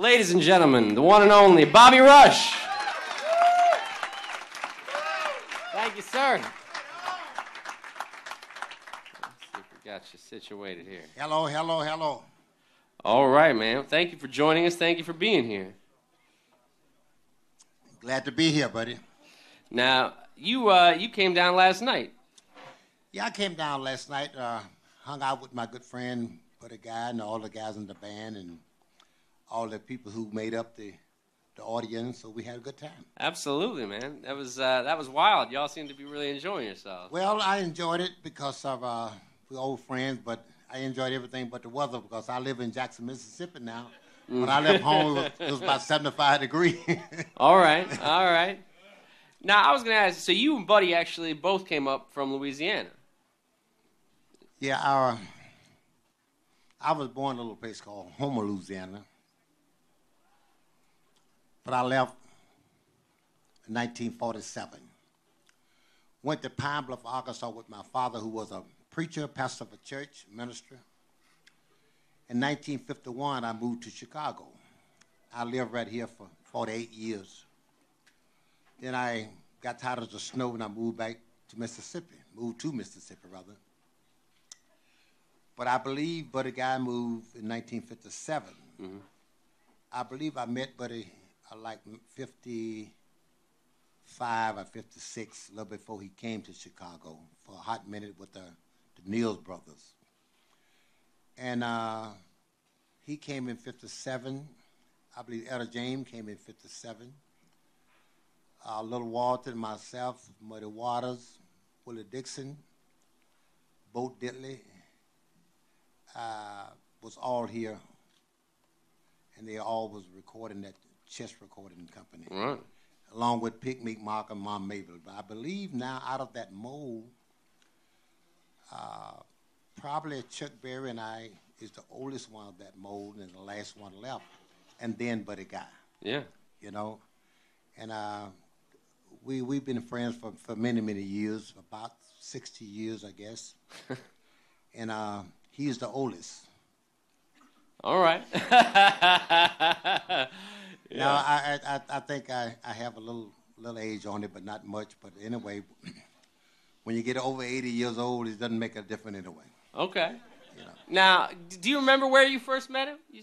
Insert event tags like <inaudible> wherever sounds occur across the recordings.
Ladies and gentlemen, the one and only Bobby Rush. Thank you, sir. Let's see if we got you situated here. Hello, hello, hello. All right, man. Thank you for joining us. Thank you for being here. Glad to be here, buddy. Now, you uh, you came down last night. Yeah, I came down last night, uh, hung out with my good friend, Buddy Guy, and all the guys in the band, and all the people who made up the the audience. So we had a good time. Absolutely, man. That was uh, that was wild. Y'all seem to be really enjoying yourselves. Well, I enjoyed it because of uh, we're old friends, but I enjoyed everything but the weather because I live in Jackson, Mississippi now. When I left home, it was, it was about 75 degrees. <laughs> all right, all right. Now I was gonna ask. So you and Buddy actually both came up from Louisiana. yeah, our, I was born in a little place called Homer, Louisiana. But I left in 1947. Went to Pine Bluff, Arkansas with my father, who was a preacher, pastor of a church, minister. In 1951, I moved to Chicago. I lived right here for 48 years. Then I got tired of the snow and I moved back to Mississippi, moved to Mississippi, rather. But I believe Buddy Guy moved in 1957. Mm-hmm. I believe I met Buddy like 55 or 56, a little before he came to Chicago for a hot minute with the, the Neals brothers. And uh, he came in 57. I believe Etta James came in 57. Uh, Little Walter, myself, Muddy Waters, Willie Dixon, Bo Diddley, uh, was all here, and they all was recording at Chess Recording Company, Right. along with Pick Meek Mark and Mom Mabel. But I believe now out of that mold, uh, probably Chuck Berry and I is the oldest one of that mold and the last one left, and then Buddy Guy Yeah. you know. And uh, we we've been friends for, for many many years, about sixty years, I guess. <laughs> and uh, he is the oldest. All right. <laughs> Now I, I I- I think I, I have a little little age on it, but not much. But anyway, <clears throat> when you get over eighty years old, it doesn't make a difference anyway. okay. You know. Now, do you remember where you first met him? You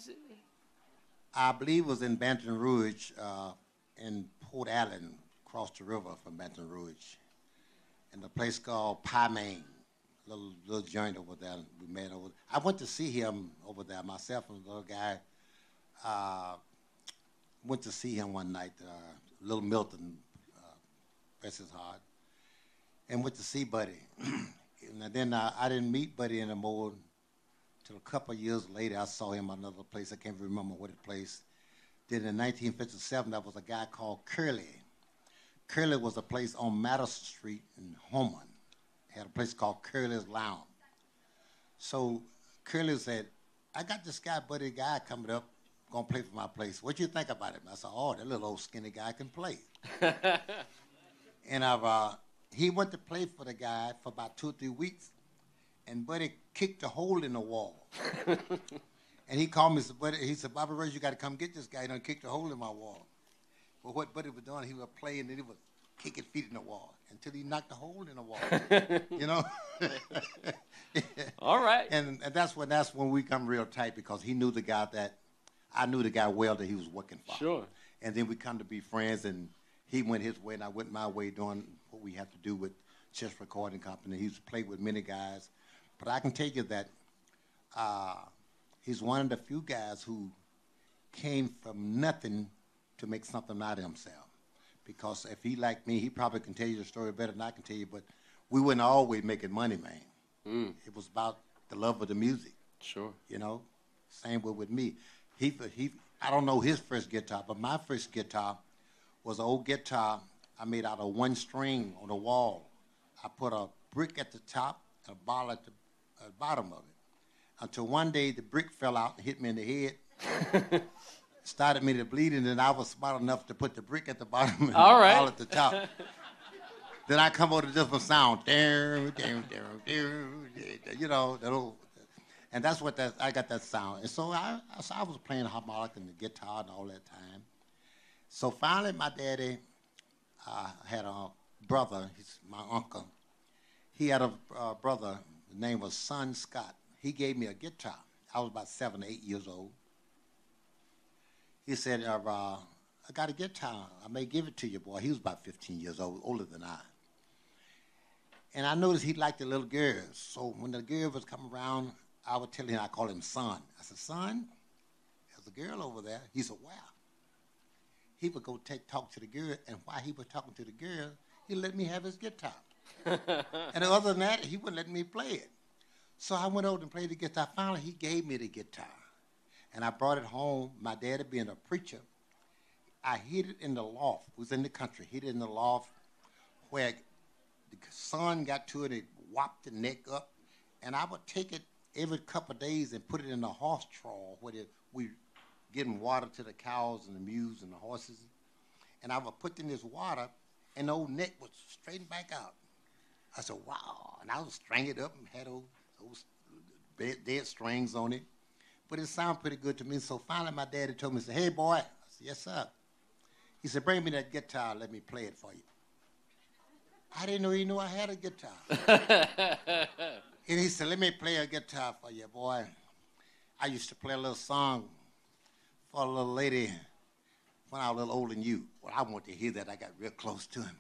I believe it was in Baton Rouge, uh, in Port Allen, across the river from Baton Rouge, in a place called Pie Main, little little joint over there. We met over. I went to see him over there myself and the little guy. Uh, went to see him one night, uh, Little Milton, uh, bless his heart, and went to see Buddy. <clears throat> and then uh, I didn't meet Buddy anymore until a couple of years later, I saw him another place. I can't remember what it place. Then in 1957, there was a guy called Curly. Curly was a place on Madison Street in Homan. Had a place called Curly's Lounge. So Curly said, "I got this guy, buddy guy, coming up, gonna play for my place. What you think about him?" I said, "Oh, that little old skinny guy can play." <laughs> and I've, uh, he went to play for the guy for about two or three weeks, and Buddy kicked a hole in the wall. <laughs> and he called me, said, Buddy, he said, Bobby Rush, you got to come get this guy. He done kicked a hole in my wall. But what Buddy was doing, he was playing and he was kicking feet in the wall until he knocked a hole in the wall. <laughs> you know? All right. and, and that's when that's when we come real tight because he knew the guy that I knew the guy well that he was working for. Sure. And then we come to be friends, and he went his way, and I went my way, doing what we have to do with Chess Recording Company. He's played with many guys, but I can tell you that uh, he's one of the few guys who came from nothing to make something out of himself. Because if he like me, he probably can tell you the story better than I can tell you. But we weren't always making money, man. It was about the love of the music Sure. you know. Same way with me. He, he, I don't know his first guitar, but my first guitar was an old guitar I made out of one string on the wall. I put a brick at the top and a ball at the uh, bottom of it. Until one day the brick fell out and hit me in the head. <laughs> Started me to bleed, and then I was smart enough to put the brick at the bottom and All the right. ball at the top. then I come up with a different sound. <laughs> You know, that old And that's what that I got that sound. And so I, so I was playing harmonica and the guitar and all that time. So finally, my daddy uh, had a brother. He's my uncle. He had a uh, brother. His name was Son Scott. He gave me a guitar. I was about seven, eight years old. He said, uh, "I got a guitar. I may give it to you, boy." He was about 15 years old, older than I. And I noticed he liked the little girls. So when the girl was coming around, I would tell him, I call him son. I said, son, there's a girl over there. He said, wow. He would go take talk to the girl, and while he was talking to the girl, he let me have his guitar. <laughs> and other than that, he wouldn't let me play it. So I went over and played the guitar. Finally, he gave me the guitar. And I brought it home. My daddy being a preacher, I hid it in the loft. It was in the country. Hid it in the loft where the sun got to it, it whopped the neck up, and I would take it every couple of days and put it in the horse trough where we getting water to the cows and the mules and the horses, and I would put in this water, and the old neck would straighten back out. I said, wow, and I would string it up and had those, those dead strings on it, but it sounded pretty good to me. So finally, my daddy told me, "Say, hey boy," I said, "Yes sir." He said, "Bring me that guitar. Let me play it for you." I didn't know he knew I had a guitar. <laughs> and he said, Let me play a guitar for you, boy. I used to play a little song for a little lady when I was a little older than you. Well, I wanted to hear that. I got real close to him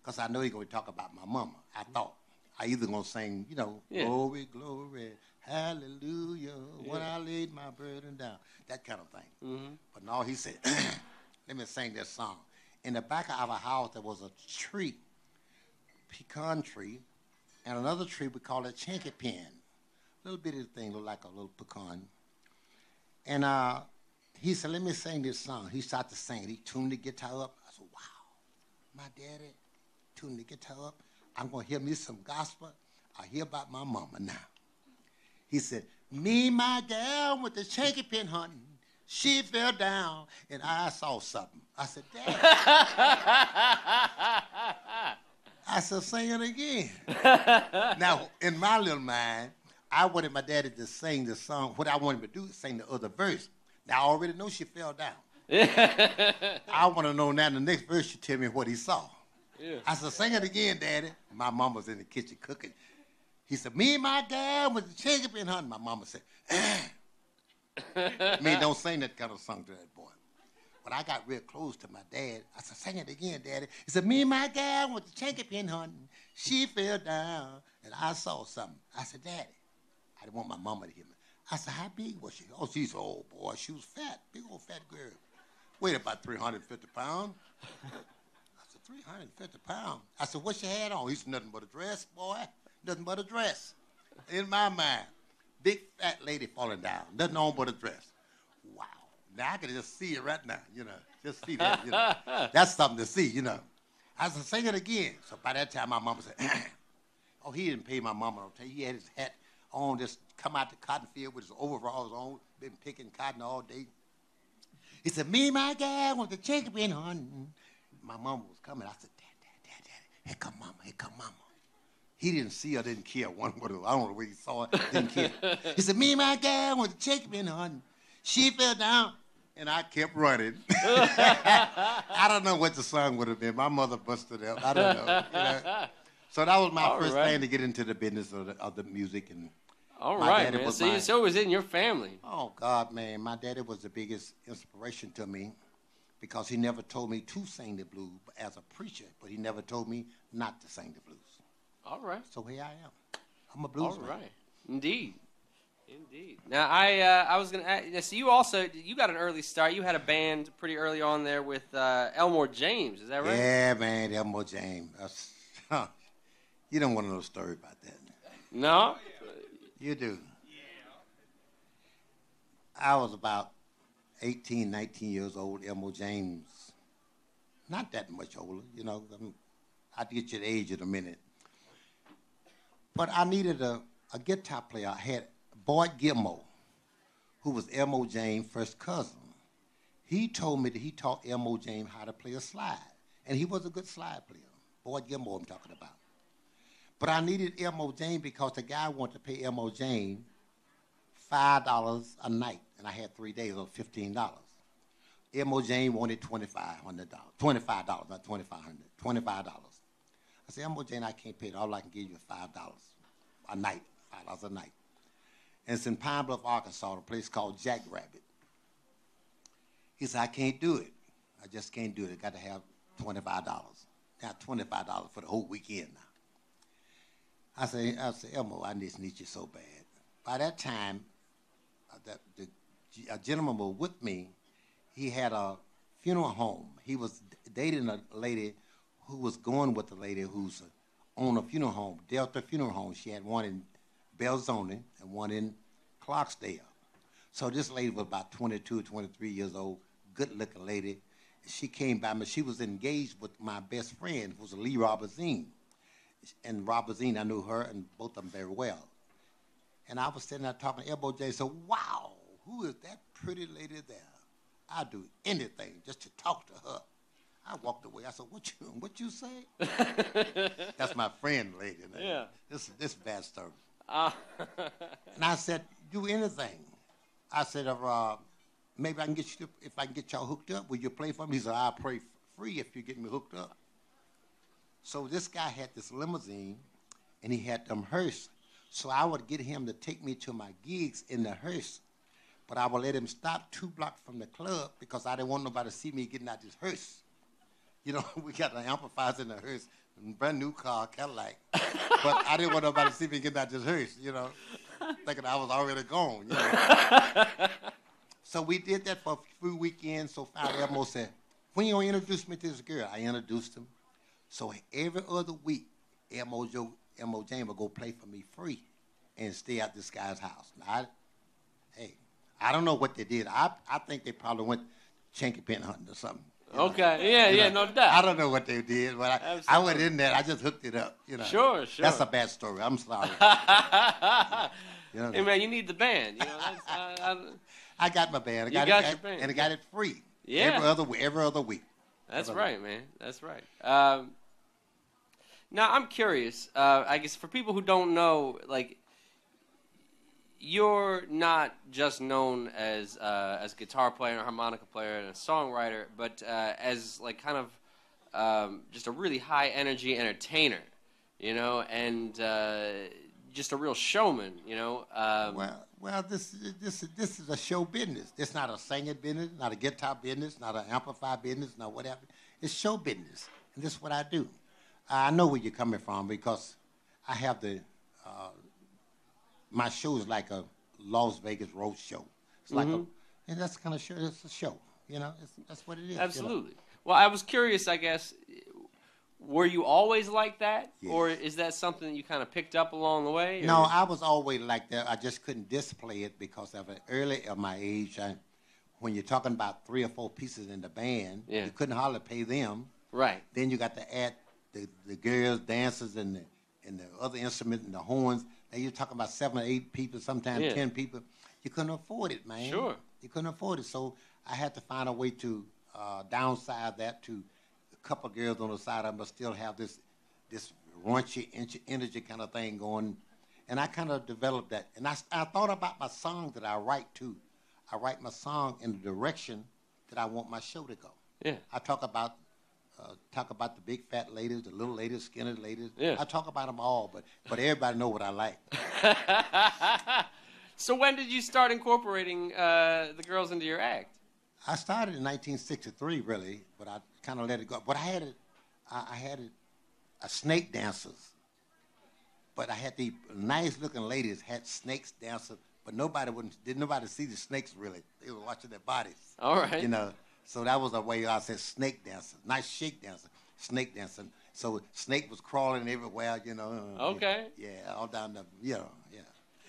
because I know he's going to talk about my mama. I thought I either going to sing, you know, yeah. glory, glory, hallelujah, yeah. when I laid my burden down, that kind of thing. Mm-hmm. But no, he said, <clears throat> let me sing this song. In the back of our house, there was a tree pecan tree, and another tree we call it chinky A little bitty thing, look like a little pecan. And uh, he said, let me sing this song. He started to sing. He tuned the guitar up. I said, wow, my daddy tuned the guitar up. I'm going to hear me some gospel. I hear about my mama now. He said, me, my gal, with the chinky pin hunting. She fell down, and I saw something. I said, Dad. <laughs> I said, sing it again. <laughs> now, in my little mind, I wanted my daddy to sing the song. What I wanted him to do is sing the other verse. Now, I already know she fell down. <laughs> I want to know now in the next verse you tell me what he saw. Yeah. I said, sing it again, Daddy. My mom was in the kitchen cooking. He said, me and my dad was the chicken pin hunting. My mama said, eh. <laughs> me don't sing that kind of song to that But I got real close to my dad. I said, sing it again, Daddy. He said, me and my gal went to chicken pin hunting. She fell down, and I saw something. I said, Daddy, I didn't want my mama to hear me. I said, how big was she? Oh, she's old, boy. She was fat, big old fat girl. Weighed about 350 pounds. I said, 350 pounds? I said, what she had on? He said, nothing but a dress, boy. Nothing but a dress. In my mind, big fat lady falling down. Nothing on but a dress. Now I can just see it right now, you know. Just see that, you know. <laughs> That's something to see, you know. I said, sing it again. So by that time, my mama said, <clears throat> oh, he didn't pay my mama no attention. He had his hat on, just come out the cotton field with his overalls on, been picking cotton all day. He said, me and my guy went to chicken pin hunting. My mama was coming. I said, Dad, Dad, Dad, Dad, here come mama, here come mama. He didn't see her, didn't care one what I don't know where he saw it, didn't care. <laughs> he said, me and my guy went to chicken pin hunting. She fell down and I kept running. <laughs> <laughs> I don't know what the song would have been. My mother busted up. I don't know. You know? So that was my All first right. thing to get into the business of the, of the music and. All right, man. So, my, so it was in your family. Oh God, man, my daddy was the biggest inspiration to me because he never told me to sing the blues as a preacher, but he never told me not to sing the blues. All right. So here I am. I'm a blues All man. right. Indeed. Indeed. Now I uh, I was gonna ask, so you also you got an early start. You had a band pretty early on there with uh, Elmore James. Is that right? Yeah, man, Elmore James. Huh. <laughs> You don't want to know the story about that. No. You do. I was about 18, 19 years old. Elmore James, not that much older. You know, I'll get you the age in a minute. But I needed a, a guitar player. I had Boyd Gilmore, who was Elmo James' first cousin, he told me that he taught Elmo James how to play a slide. And he was a good slide player. Boyd Gilmore, I'm talking about. But I needed Elmo James because the guy wanted to pay Elmo James five dollars a night, and I had three days of fifteen dollars. Elmo Jane wanted twenty five hundred dollars, twenty five dollars, not twenty five hundred, twenty five dollars. I said, Elmo Jane, I can't pay it. All I can give you is five dollars a night, five dollars a night. And it's in Pine Bluff, Arkansas, a place called Jackrabbit. He said, I can't do it. I just can't do it. I got to have twenty-five dollars. Got twenty-five dollars for the whole weekend now. I say, I say, Elmo, I just need you so bad. By that time, uh, that the a gentleman was with me. He had a funeral home. He was dating a lady who was going with a lady who's on a funeral home, Delta Funeral Home. She had one in Belzoni and one in Clarksdale. So this lady was about 22, 23 years old, good looking lady. She came by me. She was engaged with my best friend, who was Lee Robertson. And Robertson, I knew her and both of them very well. And I was sitting there talking to Elmo J. So, wow, who is that pretty lady there? I'd do anything just to talk to her. I walked away. I said, "What you what you say?" <laughs> That's my friend, lady. Yeah. This this bad story. Uh, <laughs> And I said, "Do anything." I said, uh, "Maybe I can get you to, if I can get y'all hooked up. Will you play for me?" He said, "I'll play f- free if you get me hooked up." So this guy had this limousine, and he had them hearse. So I would get him to take me to my gigs in the hearse, but I would let him stop two blocks from the club because I didn't want nobody to see me getting out this hearse. You know, <laughs> we got the amplifiers in the hearse, brand new car, Cadillac. but I didn't want nobody to see me getting out this hearse, you know, thinking I was already gone, you know. <laughs> so we did that for a few weekends. So finally, Elmo said, when you gonna introduce me to this girl? I introduced him. So every other week, Elmo Joe, Elmo James would go play for me free and stay at this guy's house. Now, I, hey, I don't know what they did. I, I think they probably went chinky pin hunting or something. You know. okay. Yeah, You yeah, know, no doubt. I don't know what they did, but I, I went in there. I just hooked it up. You know. Sure, sure. That's a bad story. I'm sorry. <laughs> you know, hey man, you need the band. You know, I, I, I got my band. I You got, got it, your band. and I got it free. Yeah. Every other every other week. That's Every- right, man. That's right. Um, now I'm curious. Uh, I guess for people who don't know, like, you're not just known as uh, as a guitar player, and a harmonica player, and a songwriter, but uh, as like kind of um, just a really high energy entertainer, you know, and uh, just a real showman, you know. Um, Well, well, this this this is a show business. It's not a singing business, not a guitar business, not an amplifier business, not whatever. It's show business, and this is what I do. I know where you're coming from because I have the my show is like a Las Vegas road show. It's like a, mm-hmm. and that's the kind of show. It's a show, you know. It's, that's what it is. you know. Absolutely. Well, I was curious. I guess were you always like that, or is that something that you kind of picked up along the way? or- No, I was always like that. I just couldn't display it because of it. Early of my age, I, when you're talking about three or four pieces in the band, Yeah. you couldn't hardly pay them. right. Then you got to add the, the girls, dancers, and the and the other instruments and the horns. Now you're talking about seven or eight people, sometimes Yeah. ten people. You couldn't afford it, man. Sure. You couldn't afford it, so I had to find a way to uh, downsize that to a couple of girls on the side I must still have this this raunchy en- energy kind of thing going. And I kind of developed that. And I, I thought about my song that I write too. I write my song in the direction that I want my show to go. Yeah. I talk about uh, talk about the big fat ladies, the little ladies, skinny ladies. Yeah. I talk about them all, but but everybody know what I like. <laughs> So when did you start incorporating uh, the girls into your act? I started in 1963, really, but I kind of let it go. But I had it, I, I had it, a snake dancers. But I had the nice looking ladies had snakes dancers, but nobody wouldn't didn't nobody see the snakes really. They were watching their bodies. All right. You know, so that was a way I said snake dancer, nice shake dancer, snake dancing. So snake was crawling everywhere, you know. Okay. Yeah, all down the, you know, yeah.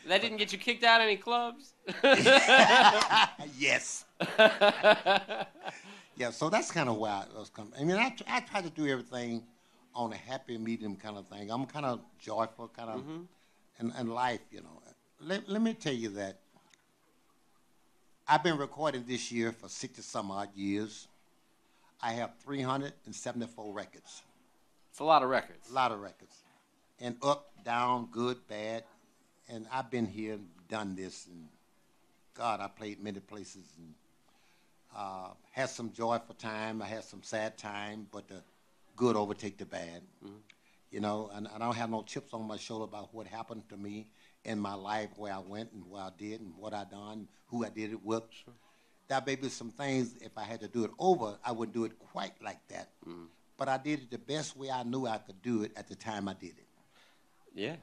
That didn't get you kicked out of any clubs? <laughs> yes. <laughs> yeah, so that's kind of where I was coming. I mean, I, tr- I try to do everything on a happy medium kind of thing. I'm kind of joyful, kind of, mm-hmm. in, in life, you know. Let, let me tell you that I've been recording this year for 60 some odd years. I have 374 records, It's a lot of records. a lot of records, and up, down, good, bad. And I've been here, and done this, and God, I played many places and uh, had some joyful time. I had some sad time, but the good overtake the bad. Mm-hmm. You know, and I don't have no chips on my shoulder about what happened to me in my life, where I went and what I did and what I done, who I did it with. Sure. That may be some things. If I had to do it over, I wouldn't do it quite like that. Mm-hmm. But I did it the best way I knew I could do it at the time I did it. Yeah.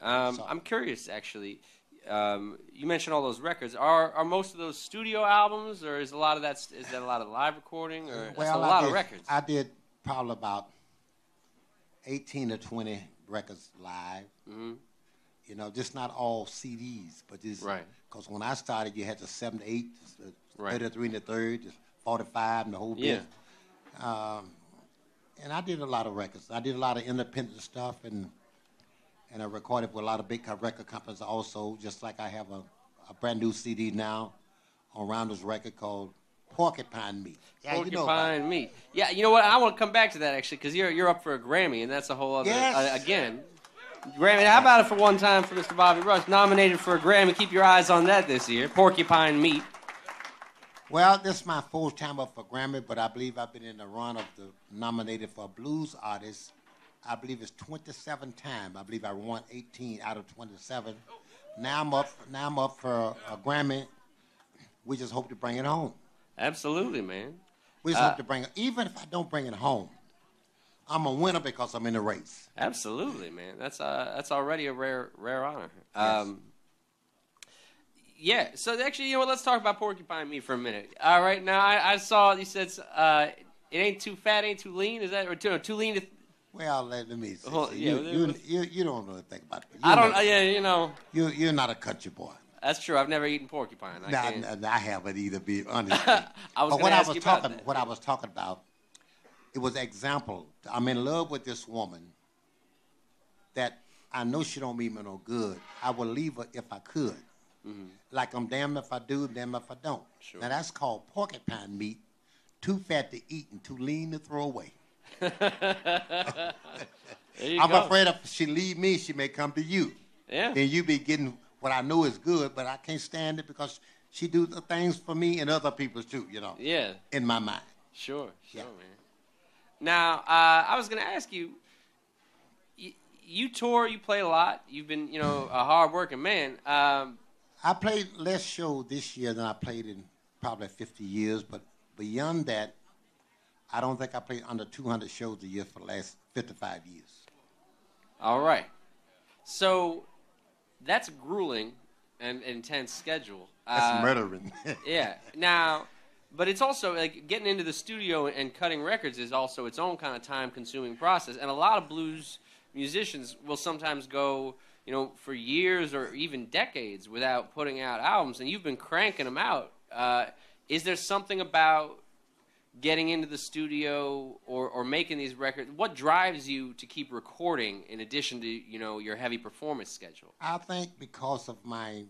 Um, so, I'm curious, actually. Um, you mentioned all those records. Are are most of those studio albums, or is a lot of that is that a lot of live recording, or well, a lot did, of records? I did probably about eighteen or twenty records live. Mm-hmm. You know, just not all CDs, but just right. Because when I started, you had the seven, to eight, the right. thirty-three and the third, the forty-five, and the whole bit. Yeah. Um, and I did a lot of records. I did a lot of independent stuff, and and I recorded with a lot of big record companies also. Just like I have a, a brand new CD now on Rounders record called Porcupine Meat. Yeah, Porcupine you know Meat. Yeah, you know what? I want to come back to that actually because you're you're up for a Grammy, and that's a whole other yes. uh, again. Grammy. How about it for one time for Mr. Bobby Rush, nominated for a Grammy? Keep your eyes on that this year. Porcupine Meat. Well, this is my fourth time up for Grammy, but I believe I've been in the run of the nominated for blues artist. I believe it's 27 times. I believe I won 18 out of 27. Now I'm up. Now I'm up for a Grammy. We just hope to bring it home. Absolutely, man. We just uh, hope to bring it. Even if I don't bring it home, I'm a winner because I'm in the race. Absolutely, man. That's uh, that's already a rare rare honor. Yes. Um, yeah. So actually, you know what? Let's talk about porcupine meat for a minute. All right. Now I, I saw you said uh, it ain't too fat, ain't too lean. Is that or too, too lean? To th- well, let, let me. See. Well, yeah, you, you, you, you, don't know think about it. I don't. yeah, you know. You you're not a country boy. That's true. I've never eaten porcupine. I, nah, I haven't either. Be honest. <laughs> I was but what I was talking, what I was talking about, it was example. I'm in love with this woman. That I know she don't mean me no good. I would leave her if I could. Mm-hmm. Like I'm damned if I do, damned if I don't. Sure. Now that's called porcupine meat. Too fat to eat and too lean to throw away. <laughs> I'm go. afraid if she leave me, she may come to you. Yeah. And you be getting what I know is good, but I can't stand it because she do the things for me and other people too, you know. Yeah. In my mind. Sure, sure, yeah. man. Now, uh, I was going to ask you, you, you tour, you play a lot. You've been, you know, a hard-working man. Um, I played less show this year than I played in probably 50 years, but beyond that, I don't think I played under 200 shows a year for the last 55 years. All right. So that's a grueling and intense schedule. That's uh, murdering. <laughs> yeah. Now, but it's also like getting into the studio and cutting records is also its own kind of time-consuming process, and a lot of blues musicians will sometimes go you know, for years or even decades without putting out albums, and you've been cranking them out. Uh, is there something about getting into the studio or, or making these records? What drives you to keep recording in addition to you know your heavy performance schedule? I think because of my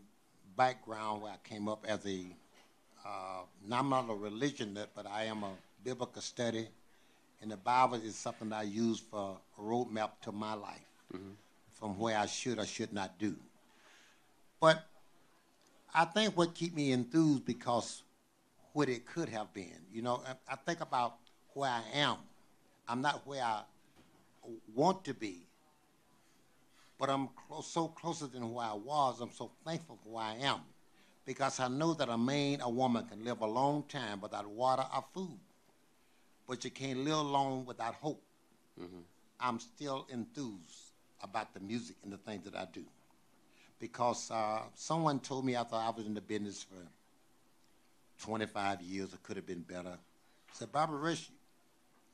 background, where I came up as a uh, not not a religion, but I am a biblical study, and the Bible is something I use for a roadmap to my life. Mm-hmm from where I should or should not do. But I think what keep me enthused because what it could have been. You know, I, I think about where I am. I'm not where I want to be, but I'm close, so closer than where I was. I'm so thankful for where I am because I know that a man, a woman can live a long time without water or food, but you can't live long without hope. Mm-hmm. I'm still enthused about the music and the things that I do. Because uh, someone told me after I was in the business for 25 years, it could have been better. said, Bobby Rush,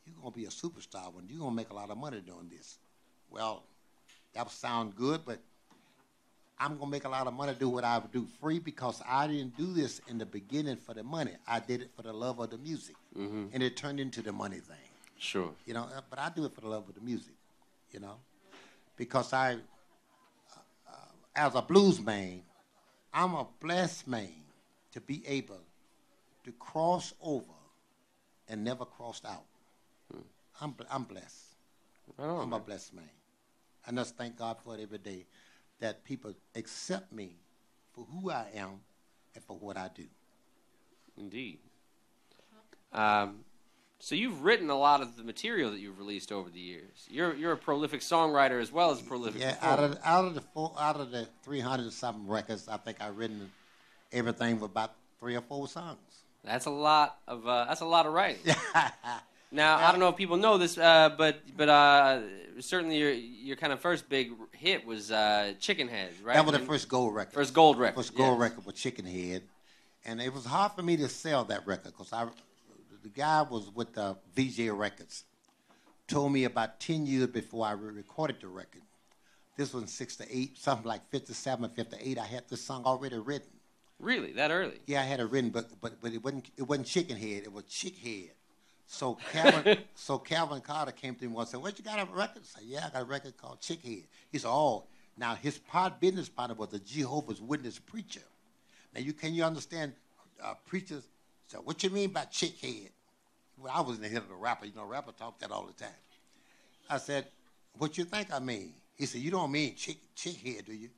you're going to be a superstar when you're going to make a lot of money doing this. Well, that would sound good, but I'm going to make a lot of money do what I would do free because I didn't do this in the beginning for the money. I did it for the love of the music. Mm-hmm. And it turned into the money thing. Sure. You know, uh, but I do it for the love of the music, you know because I, uh, as a blues man, I'm a blessed man to be able to cross over and never crossed out. Hmm. I'm, I'm blessed. I'm man. a blessed man. I just thank God for it every day that people accept me for who I am and for what I do. Indeed. Um, so you've written a lot of the material that you've released over the years. You're you're a prolific songwriter as well as a prolific. Yeah, out of out of the four, out of the three hundred something records, I think I've written everything with about three or four songs. That's a lot of uh, that's a lot of writing. <laughs> now I don't know if people know this, uh, but but uh, certainly your your kind of first big hit was uh, Chicken Head, right? That was the first gold record. First gold record. First gold yes. record with Chicken Head, and it was hard for me to sell that record because I, the guy was with uh, Vee-Jay Records, told me about ten years before I recorded the record. This was in '68, something like '57, '58. I had this song already written. Really, that early? Yeah, I had it written, but but but it wasn't it wasn't Chicken Head. It was Chick Head. So Calvin, <laughs> so Calvin Carter came to me once and said, "What you got a record?" I said, "Yeah, I got a record called Chickhead." He said, "Oh." Now his part business partner was a Jehovah's Witness preacher. Now you can you understand uh, preachers? So what you mean by chickhead? Well, I was in the head of the rapper. You know, rapper talk that all the time. I said, "What you think I mean?" He said, "You don't mean chick chick head, do you?"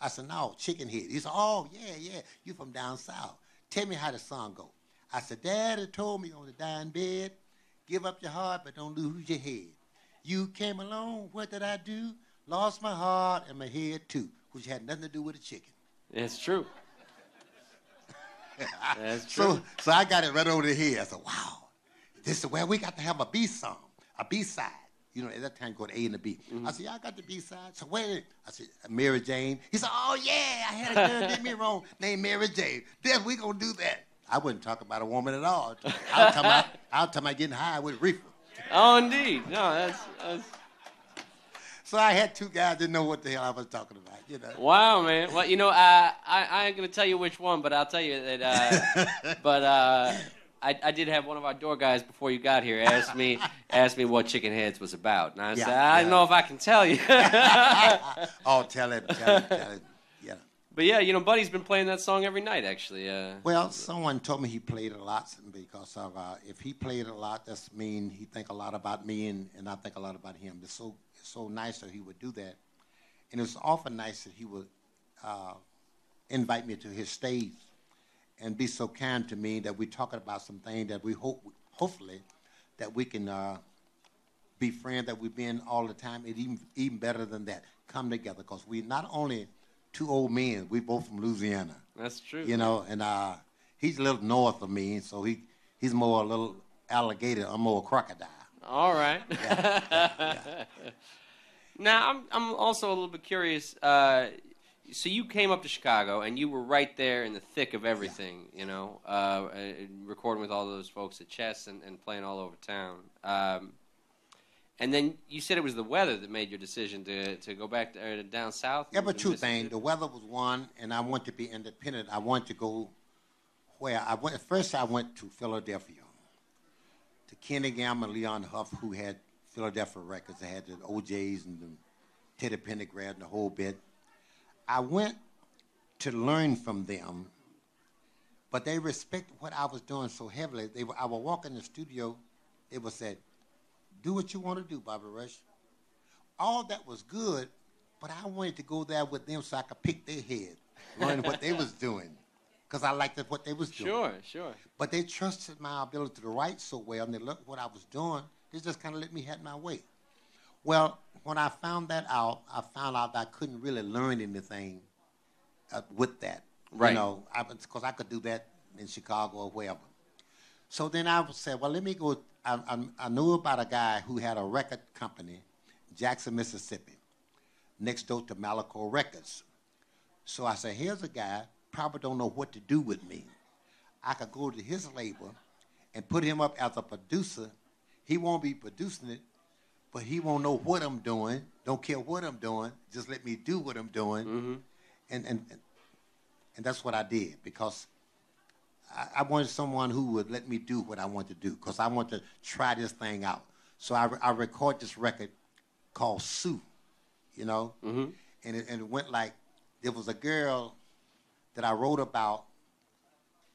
I said, "No, chicken head." He said, "Oh yeah, yeah, you from down south. Tell me how the song go." I said, "Daddy told me on the dying bed, give up your heart, but don't lose your head. You came along, what did I do? Lost my heart and my head too, which had nothing to do with the chicken." It's true. That's true. <laughs> So, so I got it right over the head. I said, wow, this is where we got to have a B song, a B side. You know, at that time, go to A and the B. Mm-hmm. I said, yeah, I got the B side. So wait, I said, Mary Jane. He said, oh yeah, I had a girl did me wrong named Mary Jane. Then we gonna do that. I wouldn't talk about a woman at all. I'll talk about, <laughs> I'll talk about getting high with reefer. Oh, indeed. No, that's, that's So I had two guys didn't know what the hell I was talking about. You know. wow, man. Well, you know, I I, I ain't gonna tell you which one, but I'll tell you that. Uh, <laughs> but uh, I, I did have one of our door guys before you got here ask me <laughs> ask me what Chicken Heads was about, and I Yeah, said I don't know if I can tell you. oh, tell it, tell it, tell it. But yeah, you know, Buddy's been playing that song every night, actually. Uh, Well, someone told me he played a lot because of uh, if he played a lot, that's mean he think a lot about me and, and I think a lot about him. It's so it's so nice that he would do that, and it's often nice that he would uh, invite me to his stage and be so kind to me that we're talking about some things that we hope hopefully that we can uh, be friends that we've been all the time, and even even better than that, come together because we not only two old men, we both from Louisiana that's true. you know, and uh, he's a little north of me, so he he's more a little alligator, I'm more a crocodile. All right. <laughs> now, I'm I'm also a little bit curious. Uh, so you came up to Chicago and you were right there in the thick of everything, you know, uh, recording with all those folks at Chess and, and playing all over town. Um, and then you said it was the weather that made your decision to, to go back to, uh, down south. Yeah, but two things. The weather was one, and I want to be independent. I want to go where I went. First, I went to Philadelphia to Kenny Gamble and Leon Huff, who had Philadelphia records. They had the O'Jays and the Teddy Pendergrass and the whole bit. I went to learn from them, but they respected what I was doing so heavily. They were, I would walk in the studio, they would say, "Do what you want to do, Bobby Rush." All that was good, but I wanted to go there with them so I could pick their head, learn what they was doing, because I liked what they was doing. Sure, sure. But they trusted my ability to write so well, and they looked what I was doing. They just kind of let me have my way. Well, when I found that out, I found out that I couldn't really learn anything uh, with that. Right. You know, because I, could do that in Chicago or wherever. So then I said, well, let me go. I, I, I knew about a guy who had a record company, Jackson, Mississippi, next door to Malaco Records. So I said, here's a guy, probably don't know what to do with me. I could go to his label and put him up as a producer. He won't be producing it, but he won't know what I'm doing. Don't care what I'm doing. Just let me do what I'm doing. Mm-hmm. And, and, and that's what I did because I, I wanted someone who would let me do what I want to do because I want to try this thing out. So I, I record this record called Sue, you know, and, it, and it went like there was a girl that I wrote about.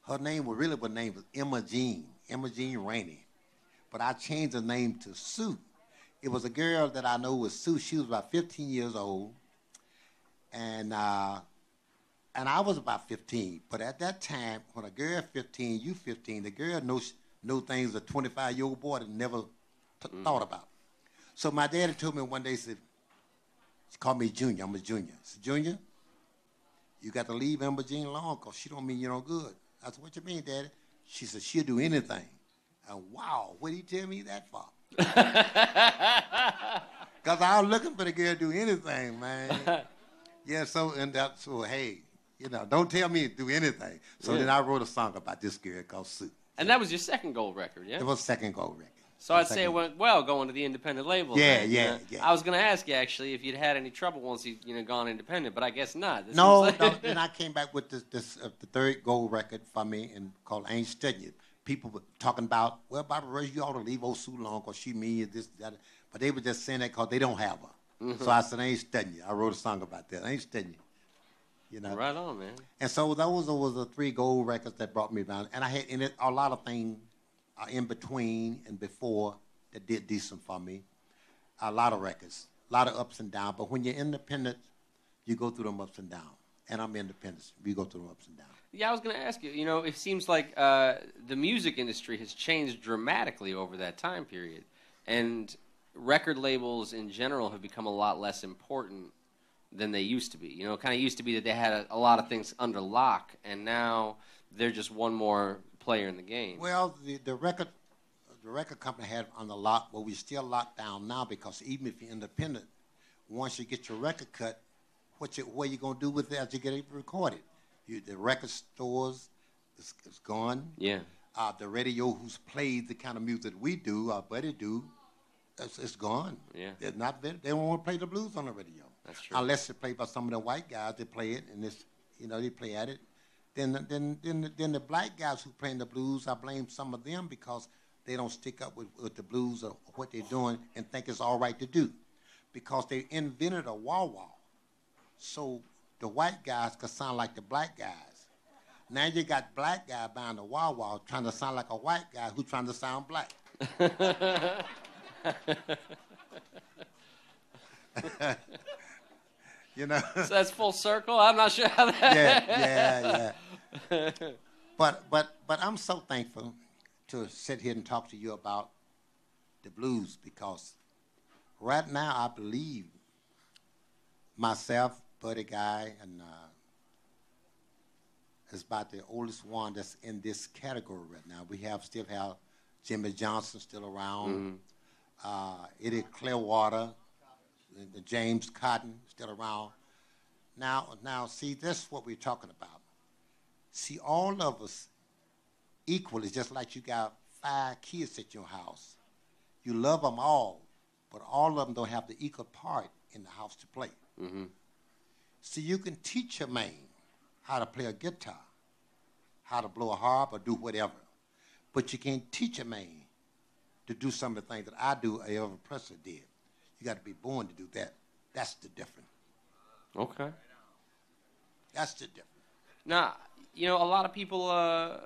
Her name was really her name was Emma Jean, Emma Jean Rainey, but I changed her name to Sue. It was a girl that I know was Sue. She was about 15 years old, and uh, and I was about 15. But at that time, when a girl 15, you 15, the girl knows know things a 25 year old boy had never t- Mm. thought about. So my daddy told me one day, he said, she called me Junior. I'm a junior. I said, Junior, you got to leave Emma Jean alone because she don't mean you no good. I said, what you mean, Daddy? She said, she'll do anything. And wow, what did he tell me that for? <laughs> Because I was looking for the girl to do anything, man. <laughs> yeah, so, and that, so, hey, you know, don't tell me to do anything. So Yeah. then I wrote a song about this girl called Sue. And that was your second gold record, yeah? It was second gold record. So I'd say it went well going to the independent label. Yeah, yeah, you know? yeah. I was going to ask you actually if you'd had any trouble once you you know gone independent, but I guess not. This No, seems no, then I came back with this, this uh, the third gold record for me and called Ain't Studying People were talking about, well, Bobby Rush, you ought to leave old Sue alone because she mean this, that. But they were just saying that because they don't have her. Mm-hmm. So I said, I ain't studying you. I wrote a song about that. I ain't studying you. You know? right on, man. And so those was the three gold records that brought me down. And I had in it a lot of things uh, in between and before that did decent for me. A lot of records, a lot of ups and downs. But when you're independent, you go through them ups and downs. And I'm independent. We go through them ups and downs. Yeah, I was going to ask you. You know, it seems like uh, the music industry has changed dramatically over that time period, and record labels in general have become a lot less important than they used to be. You know, it kind of used to be that they had a, a lot of things under lock, and now they're just one more player in the game. Well, the, the record the record company had on the lock, but we still locked down now because even if you're independent, once you get your record cut, what you what you gonna do with it after you get it recorded? You, the record stores is, is gone. yeah, Uh, the radio who's played the kind of music we do, our buddy do, it's, it's gone. Yeah. They're not. They don't want to play the blues on the radio. That's true. Unless they play by some of the white guys, they play it, and it's you know they play at it. Then then then then the black guys who playing the blues, I blame some of them because they don't stick up with, with the blues or what they're doing and think it's all right to do, because they invented a wah wah, so the white guys could sound like the black guys. Now you got black guy buying the wah wah trying to sound like a white guy who's trying to sound black. <laughs> <laughs> <laughs> you know. <laughs> so that's full circle. I'm not sure how that. yeah, <laughs> yeah, yeah. But but but I'm so thankful to sit here and talk to you about the blues because right now I believe myself, Buddy Guy, and uh, is about the oldest one that's in this category right now. We have still have Jimmy Johnson still around, uh, Eddie Clearwater, the James Cotton still around. Now, now, see, this is what we're talking about. See, all of us equally, just like you got five kids at your house. You love them all, but all of them don't have the equal part in the house to play. Mm-hmm. See, you can teach a man how to play a guitar, how to blow a harp, or do whatever, but you can't teach a man to do some of the things that I do, or Elvis Presley did. You got to be born to do that. That's the difference. Okay. That's the difference. Now, you know, a lot of people, uh,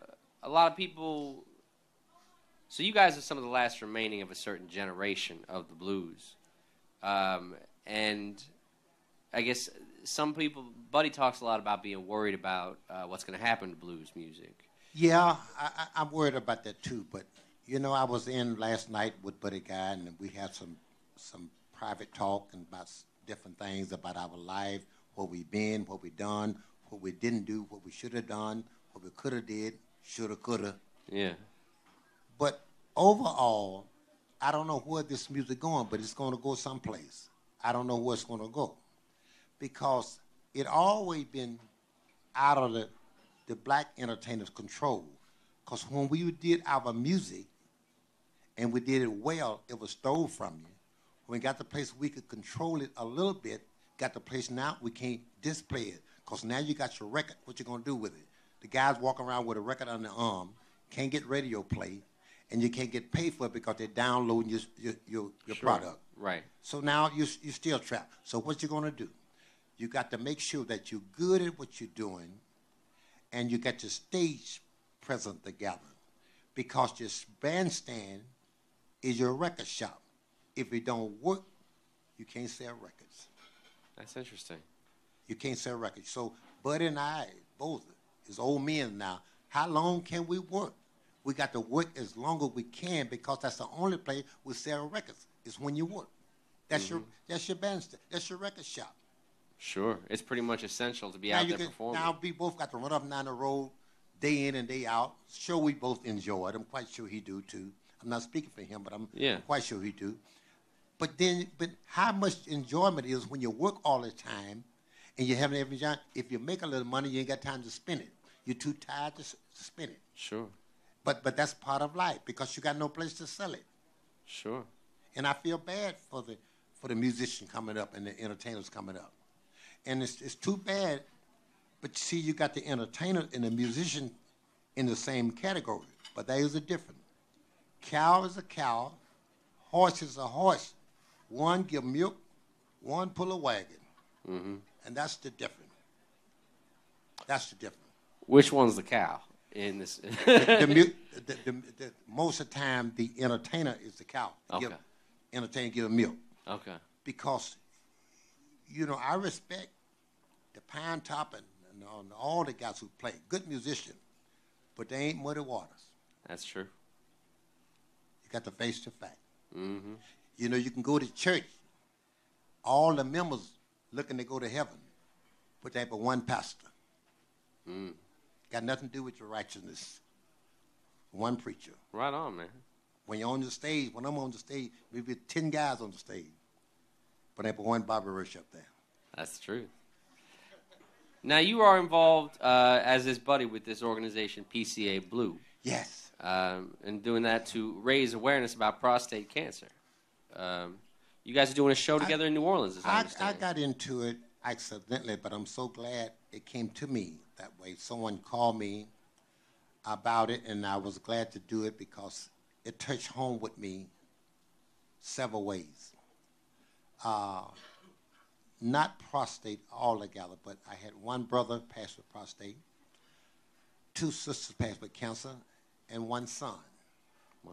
a lot of people. So you guys are some of the last remaining of a certain generation of the blues, um, and I guess some people. Buddy talks a lot about being worried about uh, what's going to happen to blues music. Yeah, I, I'm worried about that too. But you know, I was in last night with Buddy Guy, and we had some some private talk and about different things about our life, what we've been, what we done, what we didn't do, what we should have done, what we could have did, shoulda, coulda. Yeah. But overall, I don't know where this music going, but it's going to go someplace. I don't know where it's going to go because it always been out of the, the black entertainers' control. Because when we did our music and we did it well, it was stole from you. When we got the place we could control it a little bit, got the place now we can't display it. Because now you got your record, what you going to do with it? The guys walking around with a record on their arm, can't get radio play, and you can't get paid for it because they're downloading your, your, your, your Sure. product. Right. So now you you're still trapped. So what you gonna do? You got to make sure that you're good at what you're doing, and you got your stage present together, because your bandstand is your record shop. If it don't work, you can't sell records. That's interesting. You can't sell records. So Buddy and I, both, is old men now. How long can we work? We got to work as long as we can because that's the only place we sell records. Is when you work. That's Mm-hmm. your that's your bandstand. That's your record shop. Sure. It's pretty much essential to be now out there can, performing. now we both got to run up and down the road, day in and day out. Sure, we both enjoy it. I'm quite sure he do too. I'm not speaking for him, but I'm Yeah. quite sure he do. But then, but how much enjoyment is when you work all the time, and you haven't every job. If you make a little money, you ain't got time to spend it. You're too tired to s- spend it. Sure. But but that's part of life because you got no place to sell it. Sure. And I feel bad for the for the musician coming up and the entertainers coming up. And it's it's too bad. But you see, you got the entertainer and the musician in the same category, but there is a difference. Cow is a cow, horse is a horse. One give milk, one pull a wagon, Mm-hmm. and that's the difference. That's the difference. Which one's the cow in this? <laughs> the, the, the, the, most of the time, the entertainer is the cow. Give, Okay. entertainer give milk. okay. because you know I respect the Pinetop and, and all- and all the guys who play good musician, but they ain't muddy waters. That's true. You got to face the fact. Mm-hmm. You know you can go to church, all the members looking to go to heaven, but they have one pastor. Mm. Got nothing to do with your righteousness. One preacher. Right on, man. When you're on the stage, when I'm on the stage, maybe ten guys on the stage, but they have one Bobby Rush up there. That's true. Now you are involved uh, as his buddy with this organization, PCA Blue, Yes. um, and doing that to raise awareness about prostate cancer. Um, you guys are doing a show together in New Orleans, I, I, I got into it accidentally, but I'm so glad it came to me that way. Someone called me about it, and I was glad to do it because it touched home with me several ways. Uh, not prostate altogether, but I had one brother pass with prostate, two sisters pass with cancer, and one son. wow.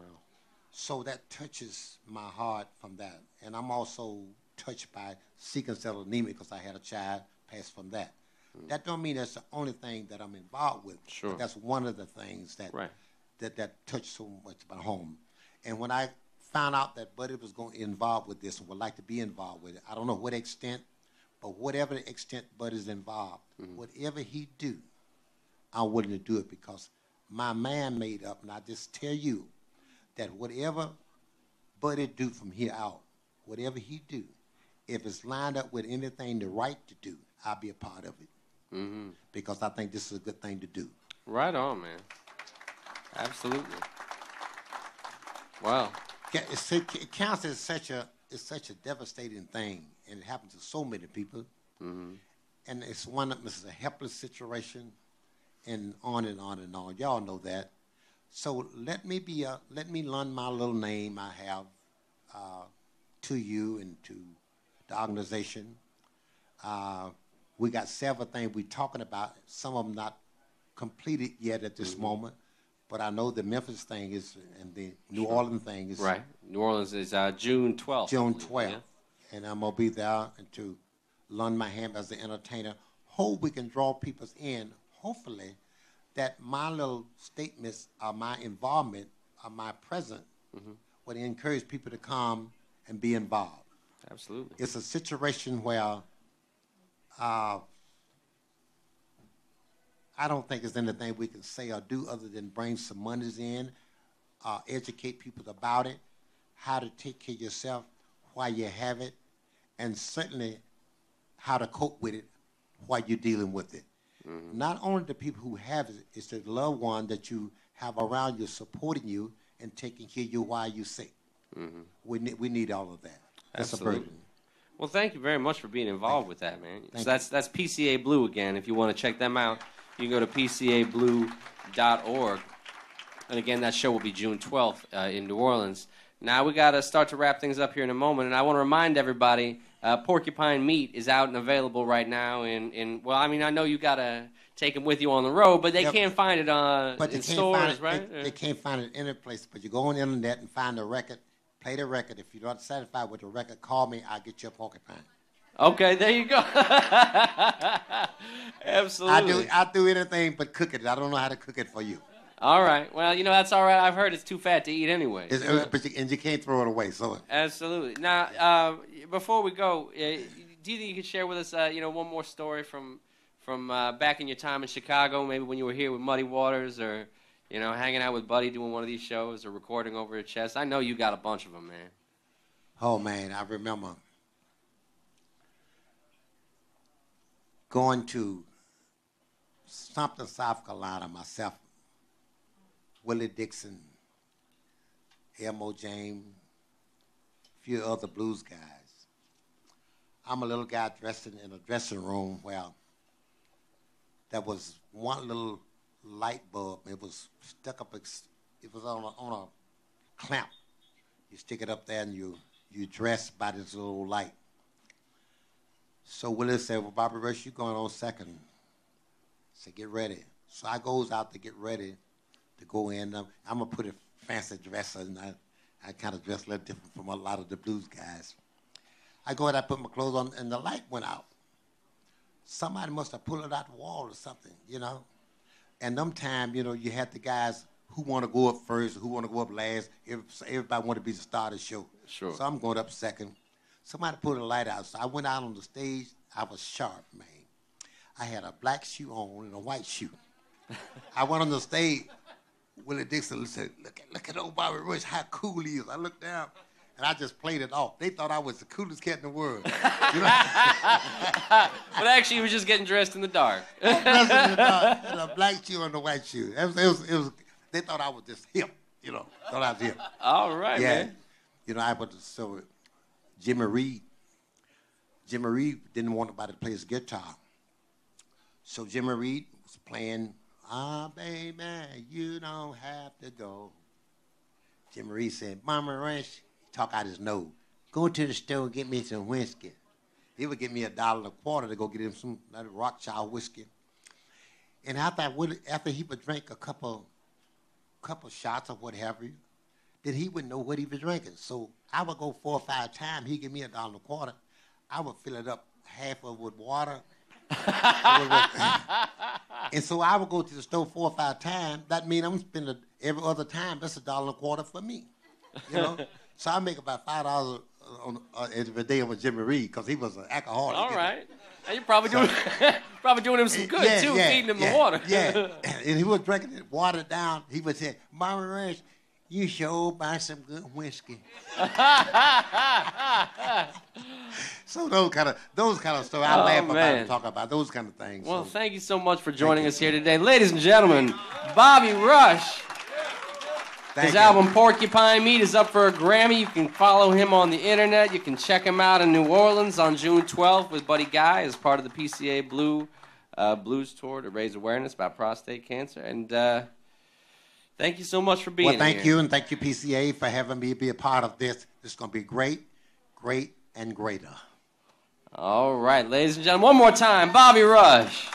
So that touches my heart from that. And I'm also touched by sickle cell anemia because I had a child pass from that. Mm. That don't mean that's the only thing that I'm involved with. Sure. But that's one of the things that Right. that, that touched so much my home. And when I found out that Buddy was going to involved with this and would like to be involved with it, I don't know what extent, but whatever the extent Buddy's involved, mm. whatever he do, I'm willing to do it because my man made up, and I just tell you that whatever Buddy do from here out, whatever he do, if it's lined up with anything the right to do, I'll be a part of it Mm-hmm. because I think this is a good thing to do. Right on, man. Absolutely. Wow. It's- It cancer is such a it's such a devastating thing, and it happens to so many people. Mm-hmm. And it's one of it's a helpless situation, and on and on and on. Y'all know that. So let me be a let me lend my little name I have uh, to you and to the organization. Uh, we got several things we're talking about. Some of them not completed yet at this moment, but I know the Memphis thing is and the New Orleans thing is Right. New Orleans is uh, June 12th. June 12th. yeah? And I'm going to be there and to lend my hand as an entertainer. Hope we can draw people in, hopefully, that my little statements or my involvement or my presence Mm-hmm. would encourage people to come and be involved. Absolutely. It's a situation where uh, I don't think there's anything we can say or do other than bring some monies in, uh, educate people about it, how to take care of yourself while you have it, and certainly how to cope with it while you're dealing with it. Not only the people who have it, it's the loved one that you have around you supporting you and taking care of you while you're sick. We, need, we need all of that. That's Absolutely. a burden. Well, thank you very much for being involved with that, man. Thank so that's that's PCA Blue again. If you want to check them out, you can go to pcablue.org. And again, that show will be June 12th uh, in New Orleans. Now we got to start to wrap things up here in a moment, and I want to remind everybody: uh, porcupine meat is out and available right now. And, in well, I mean, I know you got to take them with you on the road, but they Yep. can't find it uh, But they in can't stores, find it. right? They, they can't find it in any place. But you go on the internet and find the record, play the record. If you're not satisfied with the record, call me. I'll get you a porcupine. Okay, there you go. Absolutely. <laughs> I do I do anything but cook it. I don't know how to cook it for you. All right. Well, you know that's all right. I've heard it's too fat to eat anyway. But you, and you can't throw it away. So Absolutely. Now, uh, before we go, uh, do you think you could share with us, uh, you know, one more story from from uh, back in your time in Chicago, maybe when you were here with Muddy Waters, or you know, hanging out with Buddy doing one of these shows, or recording over at Chess? I know you got a bunch of them, man. Oh man, I remember going to Sumter, South Carolina myself, Willie Dixon, Elmore James, a few other blues guys. I'm a little guy dressing in, a dressing room where there was one little light bulb. It was stuck up. It was on a, on a clamp. You stick it up there and you you dress by this little light. So Willie said, well, Bobby Rush, you going on second. I said, get ready. So I goes out to get ready to go in. I'm, I'm going to put a fancy dress on. I, I kind of dress a little different from a lot of the blues guys. I go in, I put my clothes on, and the light went out. Somebody must have pulled it out the wall or something, you know. And them time, you know, you had the guys who want to go up first, who want to go up last. If everybody want to be the star of the show. Sure. So I'm going up second. Somebody put a light out. So I went out on the stage. I was sharp, man. I had a black shoe on and a white shoe. <laughs> I went on the stage. Willie Dixon said, look at, look at old Bobby Rush, how cool he is. I looked down, and I just played it off. They thought I was the coolest cat in the world. You know? <laughs> but actually, he was just getting dressed in the dark. <laughs> dressed in the dark, and a black shoe and a white shoe. It was, it was, it was, they thought I was just hip, you know, thought I was hip. All right, yeah. man. You know, I put so Jimmy Reed. Jimmy Reed didn't want nobody to play his guitar. So Jimmy Reed was playing, Ah, baby, you don't have to go. Jim Reed said, Mama Rush, talk out his nose. Go to the store and get me some whiskey. He would give me a dollar and a quarter to go get him some Rothschild whiskey. And after I would, after he would drink a couple, couple shots of what have you, then he wouldn't know what he was drinking. So I would go four or five times. He'd give me a dollar and a quarter. I would fill it up half of it with water. And so I would go to the store four or five times. That means I'm spending every other time. That's a dollar and a quarter for me. You know. <laughs> so I make about five dollars on uh, every day with Jimmy Reed because he was an alcoholic. All right. And you're probably doing <laughs> probably doing him some good yeah, too, yeah, feeding him yeah, the water. yeah. <laughs> And he was drinking it watered down. He would say, Mama Rush, you sure buy some good whiskey. <laughs> so those kind of those kind of stuff I Oh, laugh about and talk about those kind of things. Well, so. thank you so much for joining us here today. Ladies and gentlemen, Bobby Rush. Thank His you. album Porcupine Meat is up for a Grammy. You can follow him on the internet. You can check him out in New Orleans on June 12th with Buddy Guy as part of the PCA Blue uh, Blues Tour to raise awareness about prostate cancer. And uh, thank you so much for being Well, thank here. you, and thank you, PCA, for having me be a part of this. It's going to be great, great, and greater. All right, ladies and gentlemen, one more time, Bobby Rush.